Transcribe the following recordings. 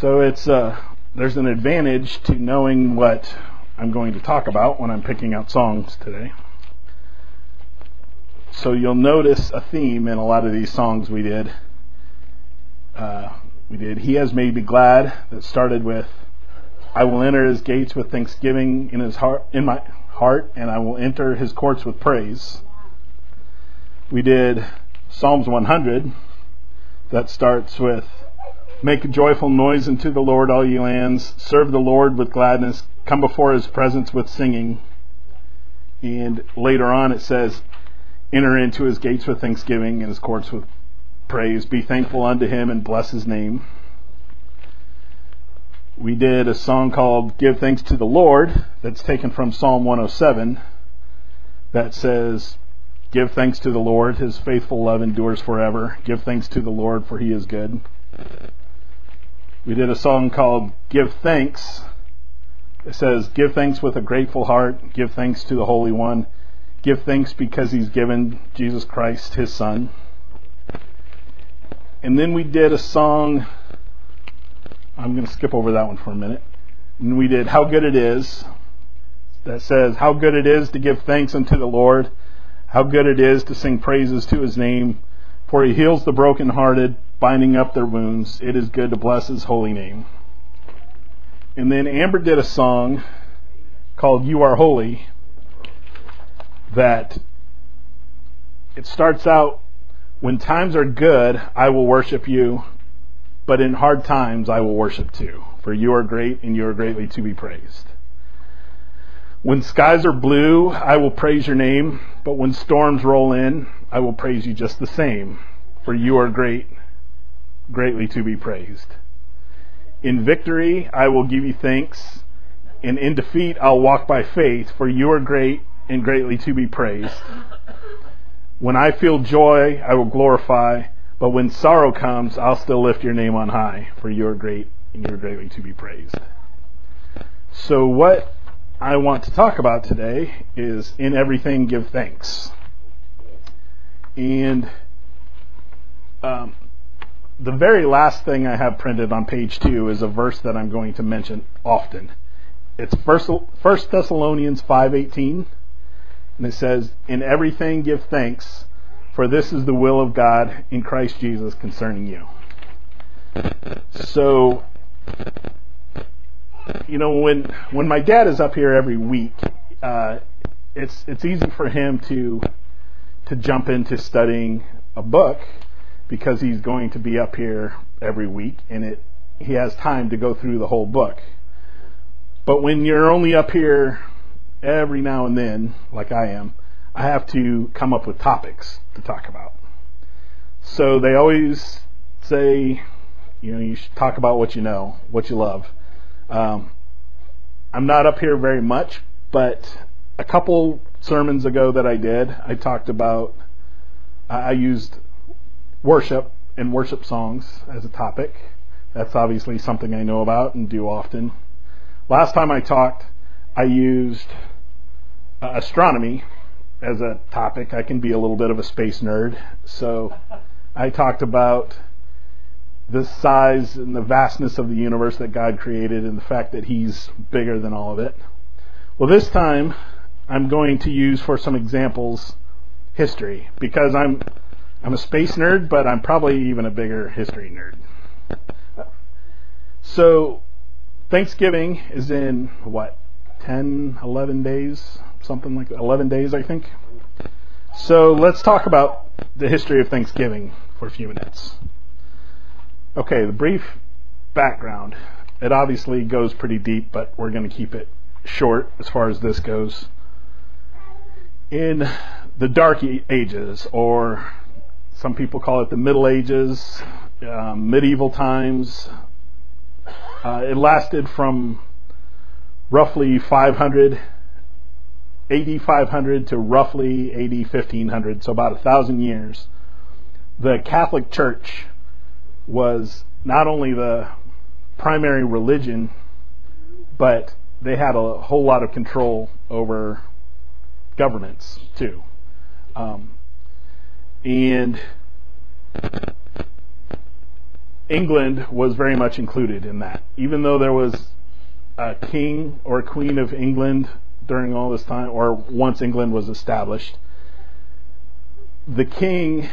So it's uh, there's an advantage to knowing what I'm going to talk about when I'm picking out songs today. So you'll notice a theme in a lot of these songs we did. Uh, we did He Has Made Me Glad that started with I will enter his gates with thanksgiving in his heart in my heart and I will enter his courts with praise. We did Psalms 100 that starts with Make a joyful noise unto the Lord, all ye lands. Serve the Lord with gladness. Come before his presence with singing. And later on it says, Enter into his gates with thanksgiving and his courts with praise. Be thankful unto him and bless his name. We did a song called Give Thanks to the Lord that's taken from Psalm 107 that says, Give thanks to the Lord, his faithful love endures forever. Give thanks to the Lord, for he is good. We did a song called Give Thanks. It says, Give thanks with a grateful heart. Give thanks to the Holy One. Give thanks because He's given Jesus Christ, His Son. And then we did a song. I'm going to skip over that one for a minute. And we did How Good It Is. That says, How good it is to give thanks unto the Lord. How good it is to sing praises to His name. For He heals the brokenhearted binding up their wounds. It is good to bless his holy name. And then Amber did a song called You Are Holy that it starts out when times are good, I will worship you, but in hard times I will worship too, for you are great and you are greatly to be praised. When skies are blue, I will praise your name, but when storms roll in, I will praise you just the same, for you are great greatly to be praised. In victory, I will give you thanks, and in defeat, I'll walk by faith, for you are great and greatly to be praised. When I feel joy, I will glorify, but when sorrow comes, I'll still lift your name on high, for you are great and you are greatly to be praised. So, what I want to talk about today is in everything give thanks. And um, the very last thing I have printed on page two is a verse that I'm going to mention often. It's First Thessalonians 5:18, and it says, "In everything give thanks, for this is the will of God in Christ Jesus concerning you." So, you know, when when my dad is up here every week, uh, it's it's easy for him to to jump into studying a book because he's going to be up here every week and it he has time to go through the whole book. But when you're only up here every now and then, like I am, I have to come up with topics to talk about. So they always say, you know, you should talk about what you know, what you love. Um, I'm not up here very much, but a couple sermons ago that I did, I talked about, I used worship and worship songs as a topic. That's obviously something I know about and do often. Last time I talked, I used uh, astronomy as a topic. I can be a little bit of a space nerd. So I talked about the size and the vastness of the universe that God created and the fact that He's bigger than all of it. Well, this time I'm going to use for some examples history because I'm I'm a space nerd, but I'm probably even a bigger history nerd. So, Thanksgiving is in what, 10, 11 days? Something like that. 11 days, I think. So, let's talk about the history of Thanksgiving for a few minutes. Okay, the brief background. It obviously goes pretty deep, but we're going to keep it short as far as this goes. In the Dark Ages, or some people call it the Middle Ages, um, medieval times. Uh, it lasted from roughly 500, AD 500 to roughly AD 1500, so about a thousand years. The Catholic Church was not only the primary religion, but they had a whole lot of control over governments too. Um, and England was very much included in that. Even though there was a king or queen of England during all this time, or once England was established, the king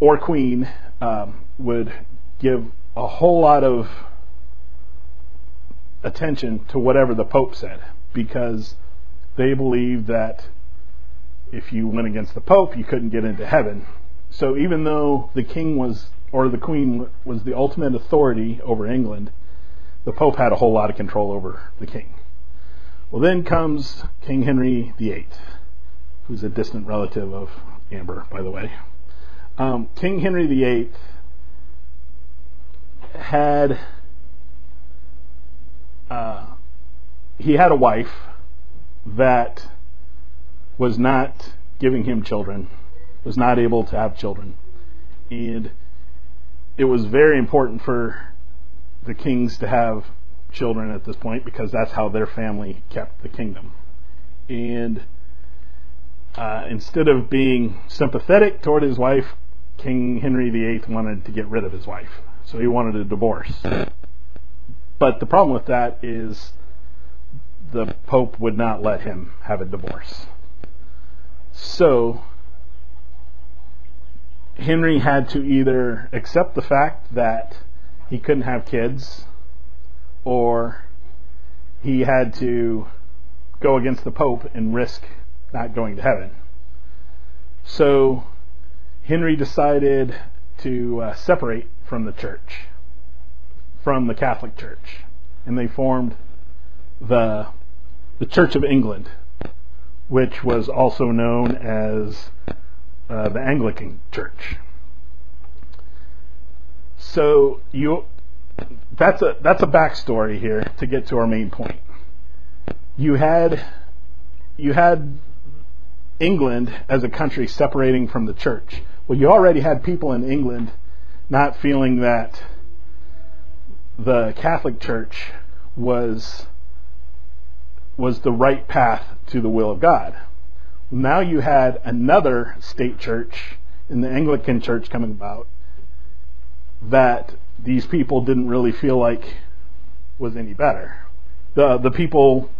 or queen um, would give a whole lot of attention to whatever the Pope said because they believed that if you went against the Pope, you couldn't get into heaven. So even though the king was or the queen was the ultimate authority over England, the Pope had a whole lot of control over the king. Well, then comes King Henry VIII, who's a distant relative of Amber, by the way. Um, King Henry VIII had uh, he had a wife that was not giving him children, was not able to have children, and it was very important for the kings to have children at this point because that's how their family kept the kingdom. And uh, instead of being sympathetic toward his wife, King Henry VIII wanted to get rid of his wife. So he wanted a divorce. But the problem with that is the Pope would not let him have a divorce. So Henry had to either accept the fact that he couldn't have kids or he had to go against the Pope and risk not going to heaven. So Henry decided to uh, separate from the church, from the Catholic Church, and they formed the the Church of England, which was also known as uh, the Anglican Church. So you that's a that's a backstory here to get to our main point. You had you had England as a country separating from the church. Well, you already had people in England not feeling that the Catholic Church was was the right path to the will of God. Now you had another state church in the Anglican Church coming about that these people didn't really feel like was any better. The the people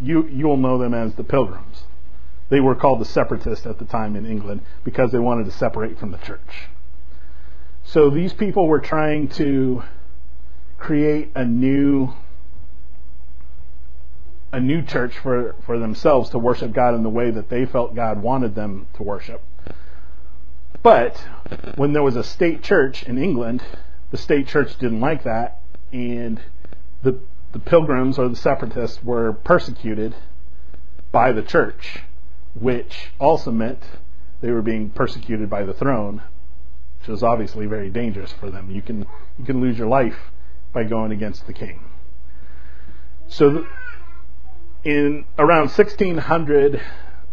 you you'll know them as the Pilgrims. They were called the separatists at the time in England because they wanted to separate from the church. So these people were trying to create a new a new church for, for themselves to worship God in the way that they felt God wanted them to worship. But when there was a state church in England, the state church didn't like that, and the the pilgrims or the separatists were persecuted by the church, which also meant they were being persecuted by the throne, which was obviously very dangerous for them. You can you can lose your life by going against the king. So in around 1600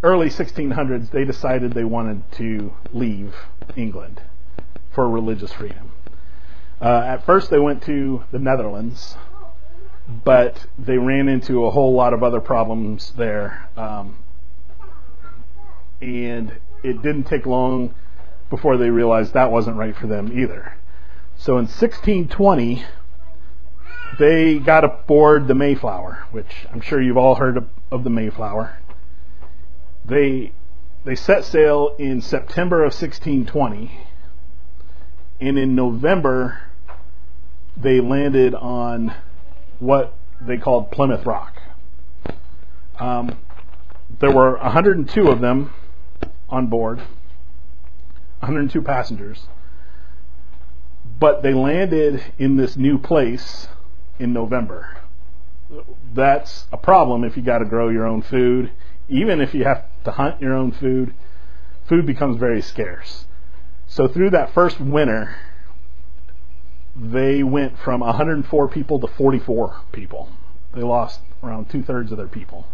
early 1600s they decided they wanted to leave England for religious freedom. Uh, at first, they went to the Netherlands, but they ran into a whole lot of other problems there. Um, and it didn't take long before they realized that wasn't right for them either. So in 1620, they got aboard the Mayflower, which I'm sure you've all heard of, of the Mayflower. They they set sail in September of 1620, and in November they landed on what they called Plymouth Rock. Um, there were 102 of them on board, 102 passengers, but they landed in this new place in November. That's a problem if you got to grow your own food. Even if you have to hunt your own food, food becomes very scarce. So through that first winter, they went from 104 people to 44 people. They lost around two thirds of their people.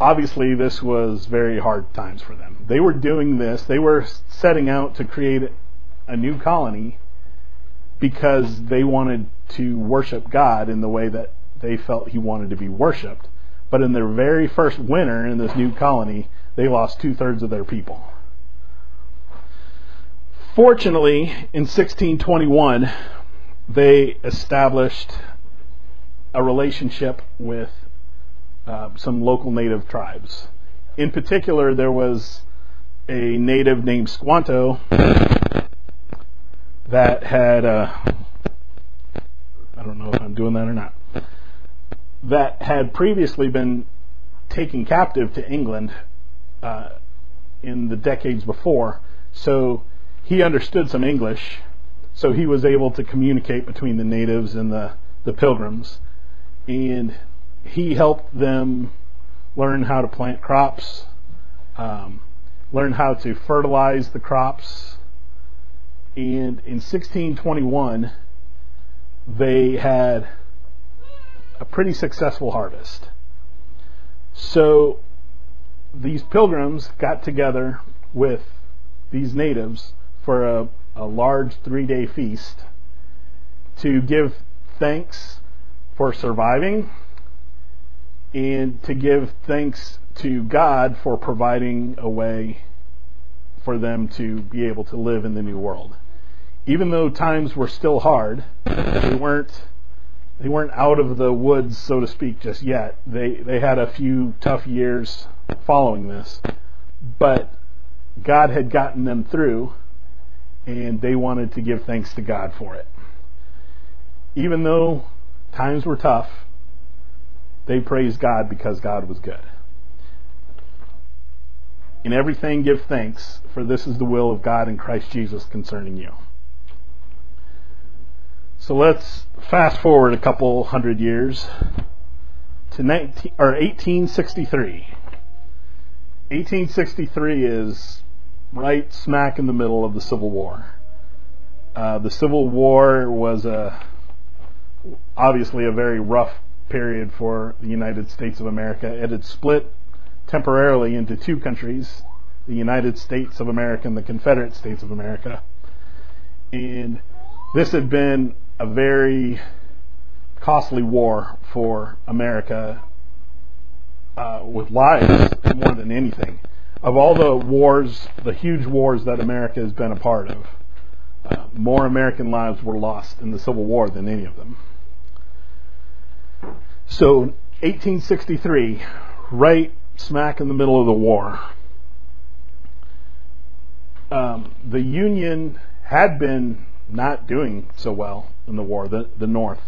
Obviously, this was very hard times for them. They were doing this, they were setting out to create a new colony because they wanted to worship God in the way that they felt He wanted to be worshiped. But in their very first winter in this new colony, they lost two thirds of their people Fortunately, in 1621, they established a relationship with uh, some local native tribes. In particular, there was a native named Squanto that had, uh, I don't know if I'm doing that or not, that had previously been taken captive to England uh, in the decades before. So he understood some English, so he was able to communicate between the natives and the, the pilgrims. And he helped them learn how to plant crops, um, learn how to fertilize the crops. And in 1621, they had a pretty successful harvest. So these pilgrims got together with these natives for a, a large three day feast to give thanks for surviving and to give thanks to God for providing a way for them to be able to live in the new world. Even though times were still hard, they weren't they weren't out of the woods, so to speak, just yet. They they had a few tough years following this, but God had gotten them through, and they wanted to give thanks to God for it. Even though times were tough, they praised God because God was good. In everything, give thanks, for this is the will of God in Christ Jesus concerning you. So let's fast forward a couple hundred years to 19, or 1863. 1863 is right smack in the middle of the Civil War. Uh, the Civil War was a obviously a very rough period for the United States of America. It had split temporarily into two countries, the United States of America and the Confederate States of America. And this had been a very costly war for America uh, with lives more than anything. Of all the wars, the huge wars that America has been a part of, uh, more American lives were lost in the Civil War than any of them. So, 1863, right smack in the middle of the war, um, the Union had been not doing so well in the war, the, the North,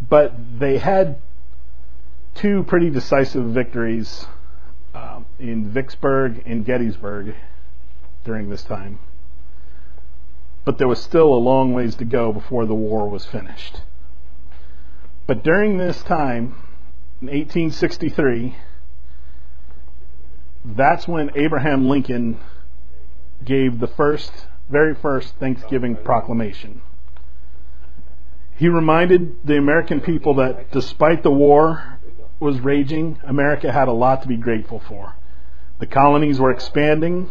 but they had two pretty decisive victories um, in Vicksburg and Gettysburg during this time. But there was still a long ways to go before the war was finished. But during this time, in 1863, that's when Abraham Lincoln gave the first, very first Thanksgiving proclamation. He reminded the American people that despite the war was raging, America had a lot to be grateful for. The colonies were expanding,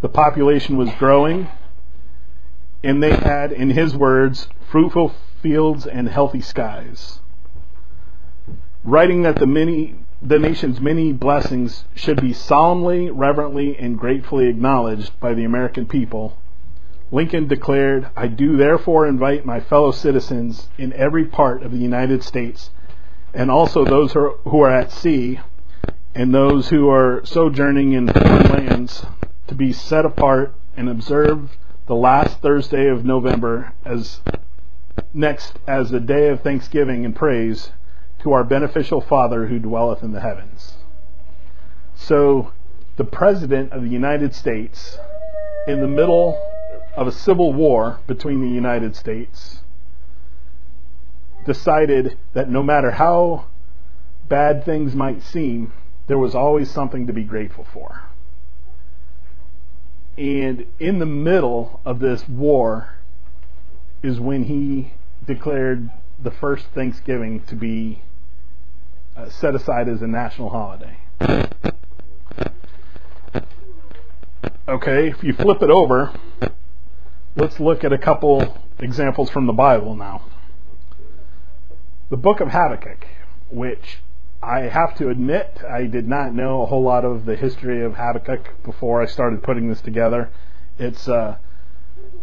the population was growing, and they had, in his words, fruitful fields and healthy skies writing that the many the nation's many blessings should be solemnly, reverently, and gratefully acknowledged by the American people, Lincoln declared, I do therefore invite my fellow citizens in every part of the United States, and also those who are at sea, and those who are sojourning in foreign lands, to be set apart and observe the last Thursday of November as next as a day of thanksgiving and praise to our beneficial Father who dwelleth in the heavens. So, the President of the United States, in the middle of a civil war between the United States, decided that no matter how bad things might seem, there was always something to be grateful for. And in the middle of this war is when he declared the first Thanksgiving to be uh, set aside as a national holiday. Okay, if you flip it over, let's look at a couple examples from the Bible now. The book of Habakkuk, which I have to admit I did not know a whole lot of the history of Habakkuk before I started putting this together. It's uh,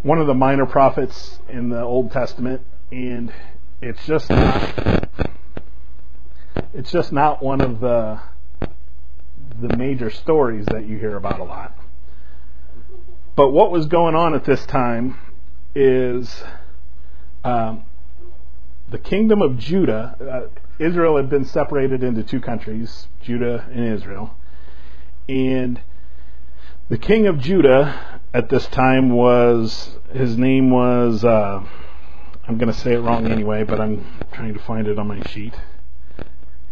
one of the minor prophets in the Old Testament, and it's just not, it's just not one of the the major stories that you hear about a lot. But what was going on at this time is um, the kingdom of Judah. Uh, Israel had been separated into two countries, Judah and Israel, and the king of Judah at this time was his name was uh, I'm going to say it wrong anyway, but I'm trying to find it on my sheet.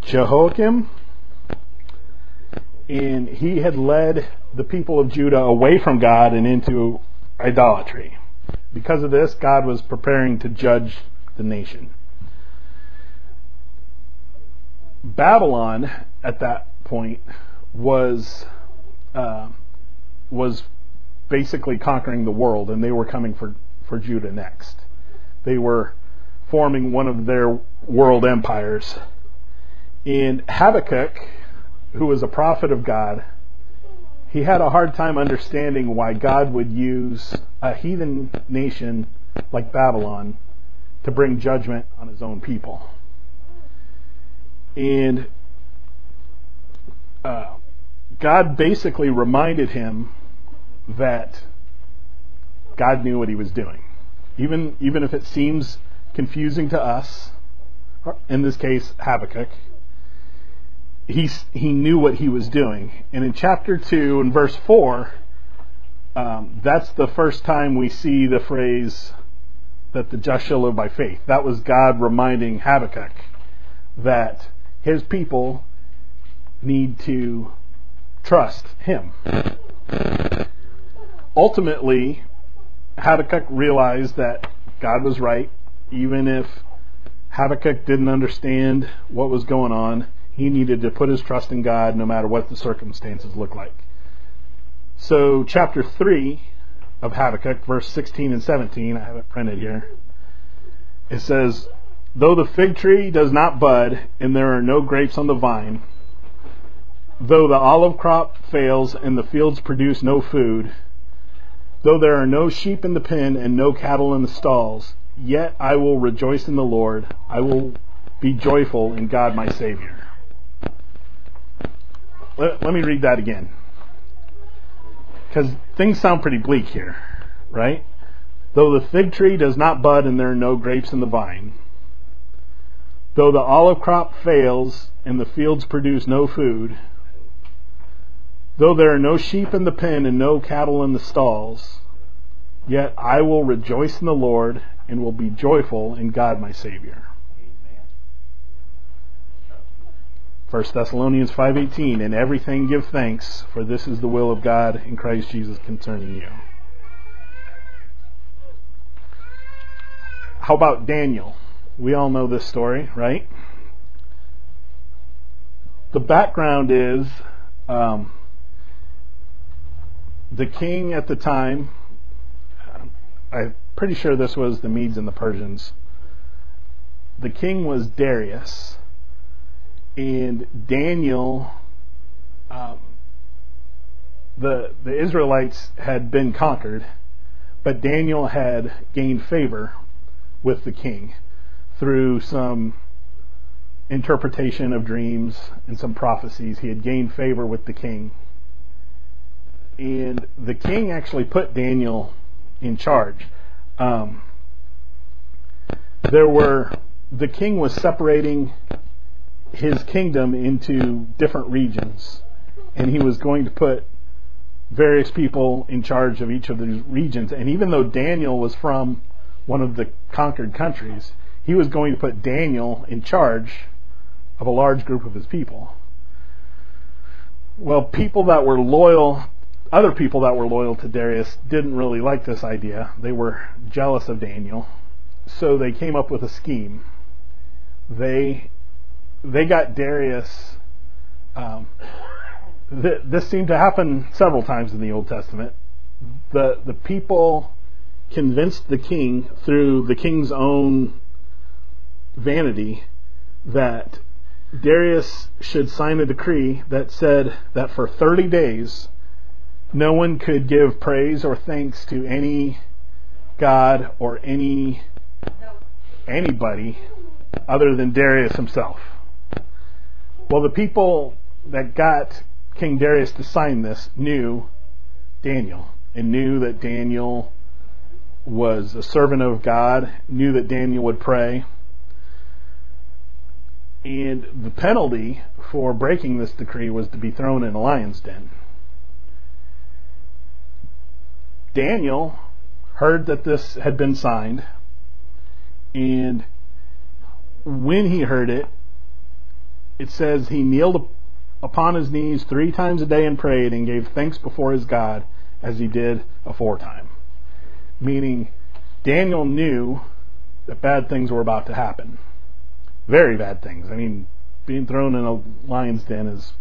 Jehoiakim, and he had led the people of Judah away from God and into idolatry. Because of this, God was preparing to judge the nation. Babylon at that point was uh, was basically conquering the world, and they were coming for, for Judah next. They were forming one of their world empires. And Habakkuk, who was a prophet of God, he had a hard time understanding why God would use a heathen nation like Babylon to bring judgment on his own people. And uh, God basically reminded him that God knew what he was doing. Even, even if it seems confusing to us, in this case, Habakkuk, he, he knew what he was doing. And in chapter 2, in verse 4, um, that's the first time we see the phrase that the just shall live by faith. That was God reminding Habakkuk that his people need to trust him ultimately, Habakkuk realized that God was right, even if Habakkuk didn't understand what was going on. He needed to put his trust in God no matter what the circumstances looked like. So, chapter 3 of Habakkuk, verse 16 and 17, I have it printed here. It says, Though the fig tree does not bud, and there are no grapes on the vine, though the olive crop fails, and the fields produce no food, Though there are no sheep in the pen and no cattle in the stalls, yet I will rejoice in the Lord. I will be joyful in God my Savior. Let, let me read that again. Because things sound pretty bleak here, right? Though the fig tree does not bud and there are no grapes in the vine, though the olive crop fails and the fields produce no food, Though there are no sheep in the pen and no cattle in the stalls, yet I will rejoice in the Lord and will be joyful in God my Savior. 1 Thessalonians 5:18 In everything give thanks for this is the will of God in Christ Jesus concerning you. How about Daniel? We all know this story, right? The background is um, the king at the time, I'm pretty sure this was the Medes and the Persians. The king was Darius, and Daniel. Um, the the Israelites had been conquered, but Daniel had gained favor with the king through some interpretation of dreams and some prophecies. He had gained favor with the king and the king actually put Daniel in charge. Um, there were the king was separating his kingdom into different regions, and he was going to put various people in charge of each of these regions. And even though Daniel was from one of the conquered countries, he was going to put Daniel in charge of a large group of his people. Well, people that were loyal other people that were loyal to Darius didn't really like this idea. They were jealous of Daniel. So they came up with a scheme. They they got Darius. Um, th- this seemed to happen several times in the Old Testament. The the people convinced the king through the king's own vanity that Darius should sign a decree that said that for 30 days no one could give praise or thanks to any God or any anybody other than Darius himself. Well, the people that got King Darius to sign this knew Daniel and knew that Daniel was a servant of God, knew that Daniel would pray. And the penalty for breaking this decree was to be thrown in a lion's den. Daniel heard that this had been signed, and when he heard it, it says he kneeled upon his knees three times a day and prayed and gave thanks before his God as he did aforetime. Meaning, Daniel knew that bad things were about to happen. Very bad things. I mean, being thrown in a lion's den is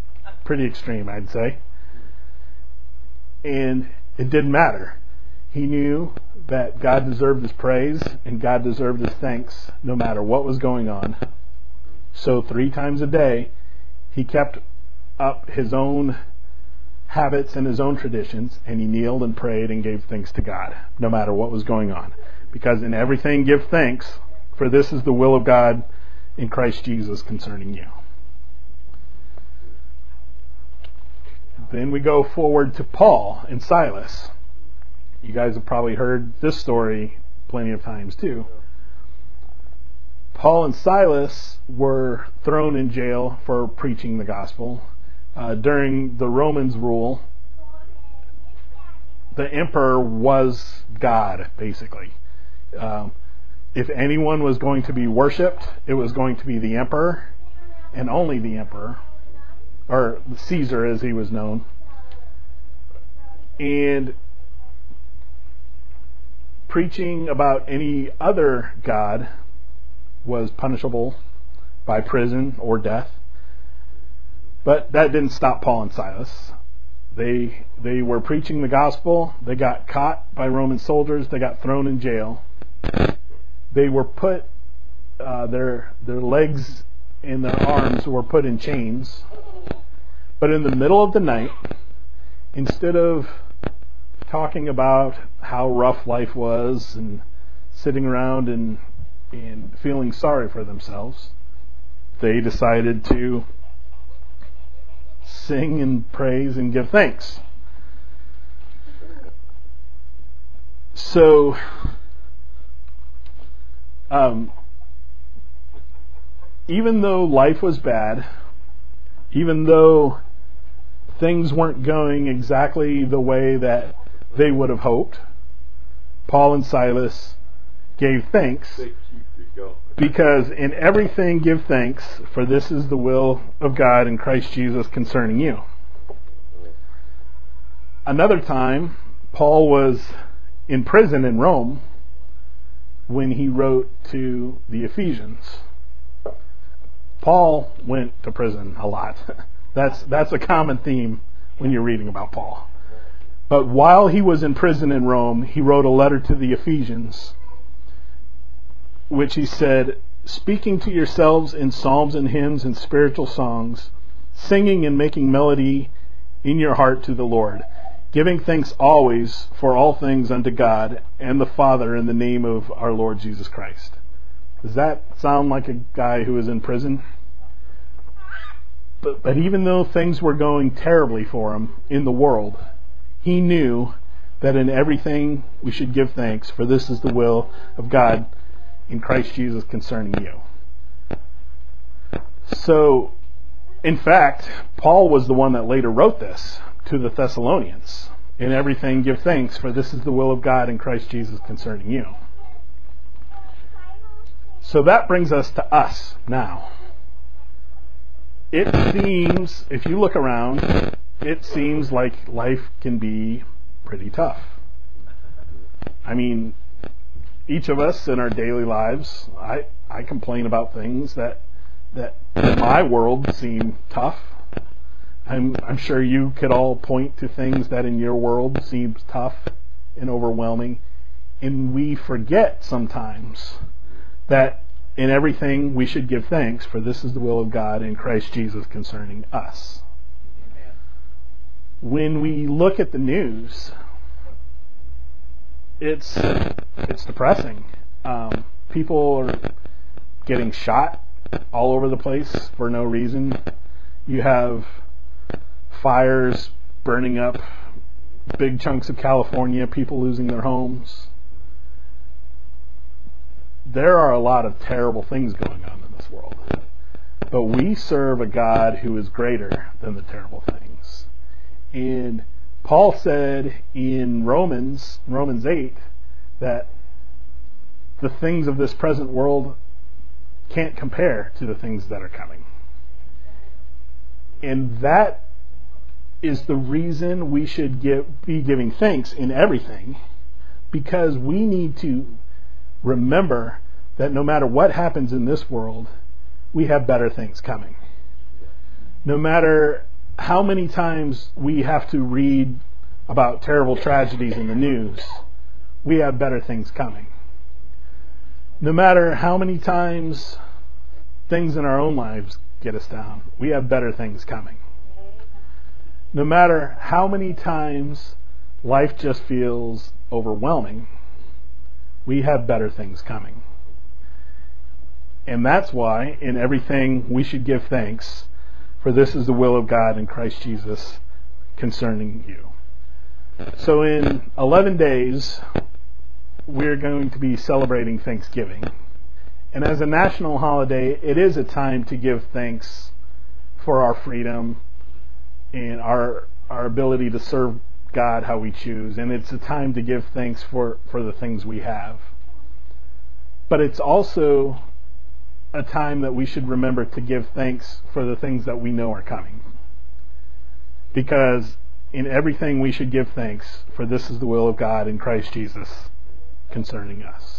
pretty extreme, I'd say. And it didn't matter. He knew that God deserved his praise and God deserved his thanks no matter what was going on. So, three times a day, he kept up his own habits and his own traditions, and he kneeled and prayed and gave thanks to God, no matter what was going on. Because in everything give thanks, for this is the will of God in Christ Jesus concerning you. Then we go forward to Paul and Silas. You guys have probably heard this story plenty of times too. Paul and Silas were thrown in jail for preaching the gospel. Uh, during the Romans' rule, the emperor was God, basically. Um, if anyone was going to be worshipped, it was going to be the emperor, and only the emperor, or Caesar as he was known. And preaching about any other god was punishable by prison or death. But that didn't stop Paul and Silas. They they were preaching the gospel. They got caught by Roman soldiers. They got thrown in jail. They were put uh, their their legs and their arms were put in chains. But in the middle of the night, instead of talking about how rough life was and sitting around and and feeling sorry for themselves, they decided to sing and praise and give thanks. So, um, even though life was bad, even though things weren't going exactly the way that they would have hoped, Paul and Silas gave thanks because in everything give thanks, for this is the will of God in Christ Jesus concerning you. Another time, Paul was in prison in Rome when he wrote to the Ephesians. Paul went to prison a lot. That's that's a common theme when you're reading about Paul. But while he was in prison in Rome, he wrote a letter to the Ephesians which he said, speaking to yourselves in psalms and hymns and spiritual songs, singing and making melody in your heart to the Lord, giving thanks always for all things unto God and the Father in the name of our Lord Jesus Christ. Does that sound like a guy who is in prison? But, but even though things were going terribly for him in the world, he knew that in everything we should give thanks, for this is the will of God in Christ Jesus concerning you. So, in fact, Paul was the one that later wrote this to the Thessalonians. In everything, give thanks, for this is the will of God in Christ Jesus concerning you. So that brings us to us now. It seems, if you look around, it seems like life can be pretty tough. I mean, each of us in our daily lives, I, I complain about things that that in my world seem tough. I'm, I'm sure you could all point to things that in your world seems tough and overwhelming. And we forget sometimes that in everything we should give thanks, for this is the will of God in Christ Jesus concerning us. When we look at the news, it's it's depressing. Um, people are getting shot all over the place for no reason. You have fires burning up big chunks of California, people losing their homes. There are a lot of terrible things going on in this world. But we serve a God who is greater than the terrible things. And Paul said in Romans, Romans 8, that the things of this present world can't compare to the things that are coming. And that is the reason we should give, be giving thanks in everything because we need to remember that no matter what happens in this world, we have better things coming. No matter how many times we have to read about terrible tragedies in the news, we have better things coming. No matter how many times things in our own lives get us down, we have better things coming. No matter how many times life just feels overwhelming, we have better things coming. And that's why in everything we should give thanks, for this is the will of God in Christ Jesus concerning you. So in 11 days, we're going to be celebrating Thanksgiving. And as a national holiday, it is a time to give thanks for our freedom and our our ability to serve God how we choose. And it's a time to give thanks for, for the things we have. But it's also a time that we should remember to give thanks for the things that we know are coming. Because in everything we should give thanks, for this is the will of God in Christ Jesus concerning us.